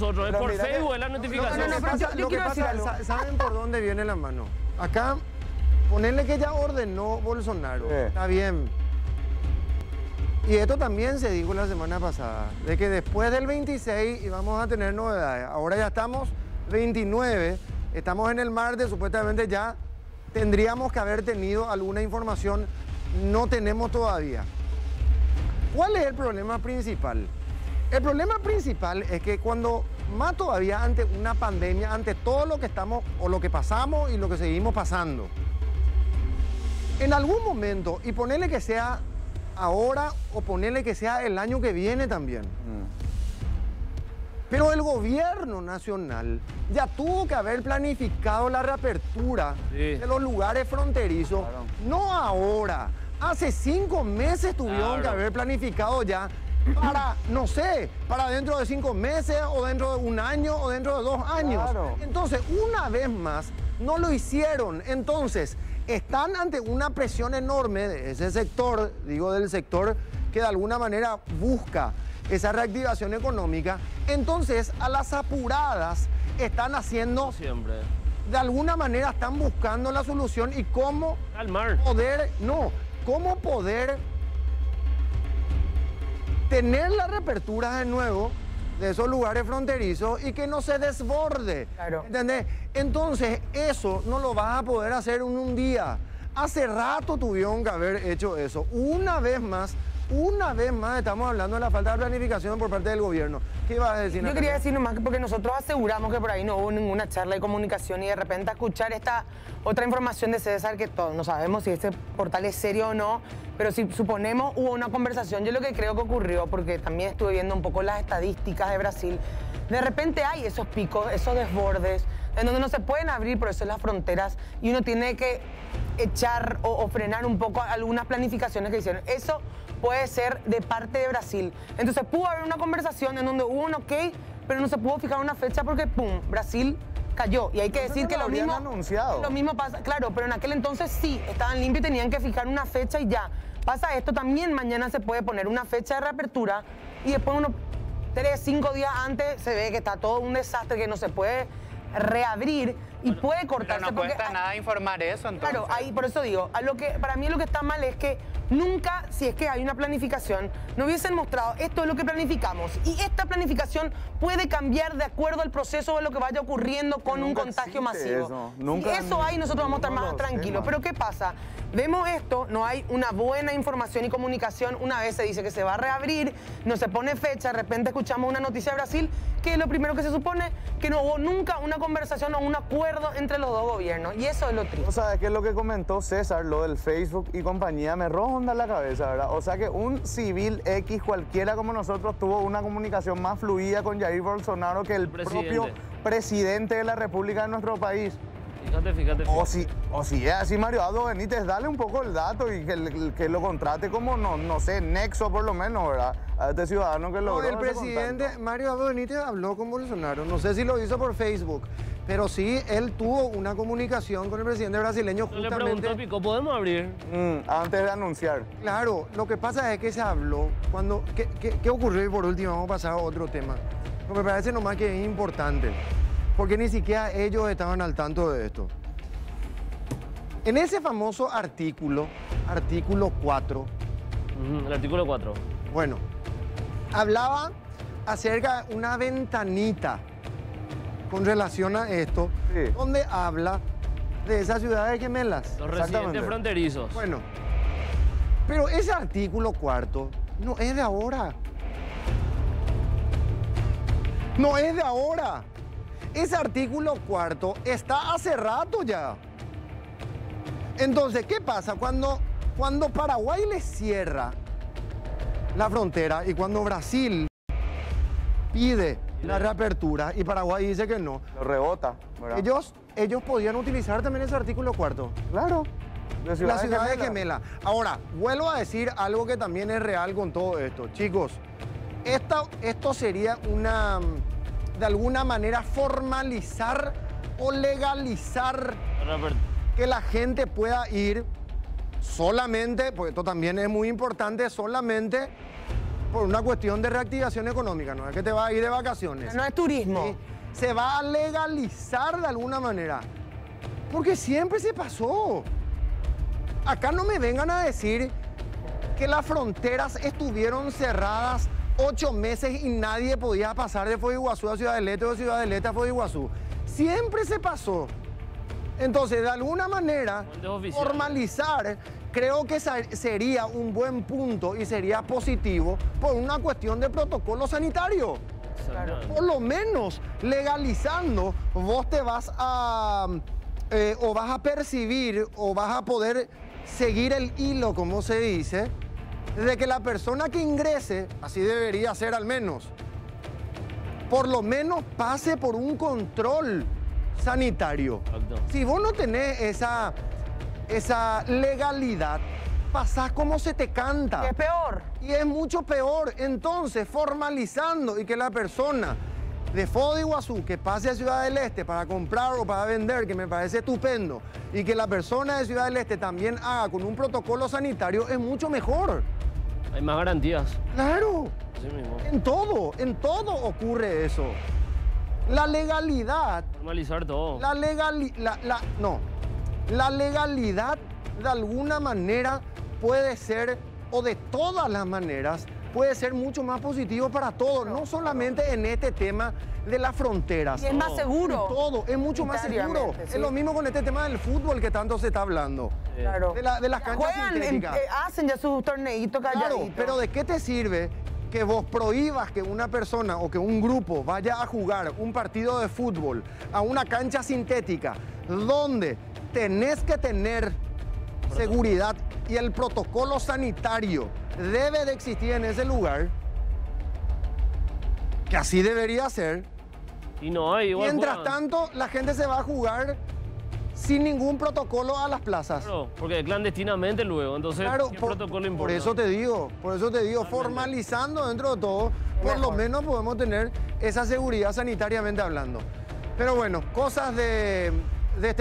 nosotros, es por mira Facebook, es la No, notificación. no, no, Lo que pero yo- pasa- yo decir algo. sa- ¿saben por dónde viene la mano? Acá, ponerle que ya ordenó Bolsonaro. Sí. Está bien. Y esto también se dijo la semana pasada, de que después del 26 íbamos a tener novedades. Ahora ya estamos 29, estamos en el martes, supuestamente ya tendríamos que haber tenido alguna información, no tenemos todavía. ¿Cuál es el problema principal? El problema principal es que cuando más todavía ante una pandemia, ante todo lo que estamos o lo que pasamos y lo que seguimos pasando, en algún momento, y ponerle que sea ahora o ponerle que sea el año que viene también, pero el gobierno nacional ya tuvo que haber planificado la reapertura Sí. de los lugares fronterizos, Claro. no ahora. Hace cinco meses tuvieron Claro. que haber planificado ya para, no sé, para dentro de cinco meses o dentro de un año o dentro de dos años. Claro. Entonces, una vez más, no lo hicieron. Entonces, están ante una presión enorme de ese sector, digo del sector que de alguna manera busca esa reactivación económica. Entonces, a las apuradas están haciendo, Siempre. de alguna manera están buscando la solución y cómo Calmar. poder, no, cómo poder tener la reapertura de nuevo de esos lugares fronterizos y que no se desborde. Claro. ¿Entendés? Entonces, eso no lo vas a poder hacer en un día. Hace rato tuvieron que haber hecho eso. Una vez más, una vez más estamos hablando de la falta de planificación por parte del gobierno. ¿Qué ibas a decir? Yo quería decir nomás que porque nosotros aseguramos que por ahí no hubo ninguna charla de comunicación y de repente escuchar esta otra información de César que todos no sabemos si este portal es serio o no, pero si suponemos hubo una conversación, yo lo que creo que ocurrió, porque también estuve viendo un poco las estadísticas de Brasil, de repente hay esos picos, esos desbordes, en donde no se pueden abrir por eso las fronteras y uno tiene que echar o, o frenar un poco algunas planificaciones que hicieron. Eso puede ser de parte de Brasil. Entonces pudo haber una conversación en donde hubo un ok, pero no se pudo fijar una fecha porque, ¡pum!, Brasil cayó. Y hay que decir que lo lo mismo, anunciado. lo mismo pasa, claro, pero en aquel entonces sí, estaban limpios y tenían que fijar una fecha y ya. Pasa esto también, mañana se puede poner una fecha de reapertura y después uno, tres, cinco días antes, se ve que está todo un desastre, que no se puede reabrir y puede Pero cortarse. no porque cuesta nada informar eso, entonces. Claro, ahí por eso digo, a lo que para mí lo que está mal es que nunca, si es que hay una planificación, no hubiesen mostrado esto es lo que planificamos y esta planificación puede cambiar de acuerdo al proceso de lo que vaya ocurriendo con un contagio masivo. eso, Si nunca eso hay, nosotros vamos a estar más tranquilos. temas. Pero ¿qué pasa? Vemos esto, no hay una buena información y comunicación. Una vez se dice que se va a reabrir, no se pone fecha, de repente escuchamos una noticia de Brasil, que es lo primero que se supone que no hubo nunca una conversación o un acuerdo entre los dos gobiernos. Y eso es lo triste. O sea, es lo que comentó César, lo del Facebook y compañía, me ronda la cabeza, ¿verdad? O sea que un civil X cualquiera como nosotros tuvo una comunicación más fluida con Jair Bolsonaro que el Presidente. propio presidente de la República de nuestro país. Fíjate, fíjate. O fíjate. si, o si es así, Mario Aldo Benítez, dale un poco el dato y que, que lo contrate como, no, no sé, nexo por lo menos, ¿verdad? A este ciudadano que No, logró el presidente contacto. Mario Abdo Benítez habló con Bolsonaro. No sé si lo hizo por Facebook, pero sí él tuvo una comunicación con el presidente brasileño Yo le justamente. Pico, ¿podemos abrir? Mm, antes de anunciar. Claro, lo que pasa es que se habló cuando. ¿Qué, qué- qué ocurrió? Y por último, vamos a pasar a otro tema. Lo que me parece nomás que es importante, porque ni siquiera ellos estaban al tanto de esto. En ese famoso artículo, artículo 4, Ujú, El artículo 4. bueno, hablaba acerca de una ventanita con relación a esto, Sí. donde habla de esas ciudades gemelas. Los residentes fronterizos. Bueno, pero ese artículo cuarto no es de ahora. No es de ahora. Ese artículo cuarto está hace rato ya. Entonces, ¿qué pasa? Cuando, cuando Paraguay le cierra la frontera y cuando Brasil pide la reapertura y Paraguay dice que no, Lo rebota, ¿verdad? ellos, ellos podían utilizar también ese artículo cuarto. Claro. De La ciudades ciudad de gemelas. Gemela. Ahora, vuelvo a decir algo que también es real con todo esto. Chicos, esta- esto sería una, de alguna manera, formalizar o legalizar Robert, que la gente pueda ir solamente, porque esto también es muy importante, solamente por una cuestión de reactivación económica, no es que te vas a ir de vacaciones. No es turismo. ¿sí? Se va a legalizar de alguna manera. Porque siempre se pasó. Acá no me vengan a decir que las fronteras estuvieron cerradas ocho meses y nadie podía pasar de Foz de Iguazú a Ciudad del Este o de Ciudad del Este a Foz de Iguazú. Siempre se pasó. Entonces, de alguna manera, formalizar creo que sería un buen punto y sería positivo por una cuestión de protocolo sanitario. Por lo menos legalizando, vos te vas a eh, o vas a percibir o vas a poder seguir el hilo, como se dice, de que la persona que ingrese, así debería ser al menos, por lo menos pase por un control sanitario. Si vos no tenés esa, esa legalidad, pasás como se te canta. Es peor. Y es mucho peor. Entonces, formalizando y que la persona de Foz de Iguazú que pase a Ciudad del Este para comprar o para vender, que me parece estupendo, y que la persona de Ciudad del Este también haga con un protocolo sanitario, es mucho mejor. Hay más garantías. Claro. Así mismo. En todo, en todo ocurre eso. La legalidad Normalizar todo. la legalidad, no, la legalidad de alguna manera puede ser, o de todas las maneras, puede ser mucho más positivo para todos, no solamente en este tema de las fronteras. Y es más seguro. Todo, es mucho más seguro. Es lo mismo con este tema del fútbol que tanto se está hablando. Eh, Claro. De, la- de las canchas Juegan, en- sintéticas. eh, hacen ya sus torneitos calladitos. Claro, pero ¿de qué te sirve que vos prohíbas que una persona o que un grupo vaya a jugar un partido de fútbol a una cancha sintética donde tenés que tener seguridad y el protocolo sanitario debe de existir en ese lugar? Que así debería ser. Y no hay igual. Mientras juegan. tanto, la gente se va a jugar sin ningún protocolo a las plazas. Claro, porque clandestinamente luego. Entonces, Claro, ¿qué por, protocolo por importa? eso te digo, por eso te digo, formalizando dentro de todo, por lo menos podemos tener esa seguridad sanitariamente hablando. Pero bueno, cosas de, de este